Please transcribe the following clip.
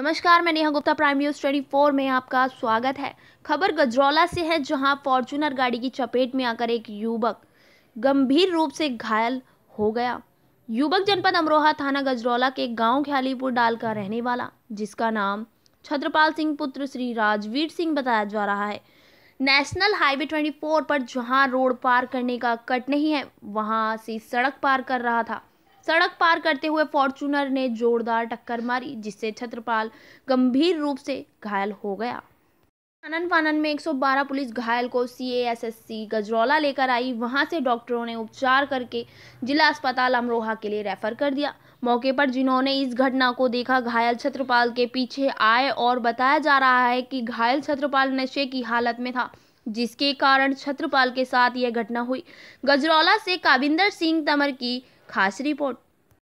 नमस्कार, मैं Neha Gupta prime news twenty four में आपका स्वागत है। खबर गजरौला से है, जहाँ फॉर्च्यूनर गाड़ी की चपेट में आकर एक युवक गंभीर रूप से घायल हो गया। युवक जनपद अमरोहा थाना गजरौला के गाँव ख्यालीपुर डाल का रहने वाला, जिसका नाम छत्रपाल सिंह पुत्र श्री राजवीर सिंह बताया जा रहा है। नेशनल हाईवे 24 पर जहाँ रोड पार करने का कट नहीं है, वहाँ से सड़क पार कर रहा था। सड़क पार करते हुए फॉर्चूनर ने जोरदार टक्कर मारी, जिससे छत्रपाल गंभीर रूप से घायल हो गया। आनंद फानन में 112 पुलिस घायल को सी गजरौला लेकर आई। वहाँ से डॉक्टरों ने उपचार करके जिला अस्पताल अमरोहा के लिए रेफर कर दिया। मौके पर जिन्होंने इस घटना को देखा, घायल छत्रपाल के पीछे आए और बताया जा रहा है कि घायल छत्रपाल नशे की हालत में था, जिसके कारण छत्रपाल के साथ यह घटना हुई। गजरौला से काविंदर सिंह तमर की खास रिपोर्ट।